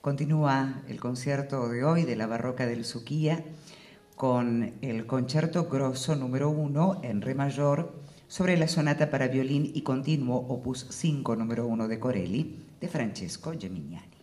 Continúa el concierto de hoy de la Barroca del Suquía con el concierto grosso número uno en re mayor sobre la sonata para violín y continuo opus 5 número 1 de Corelli de Francesco Gemignani.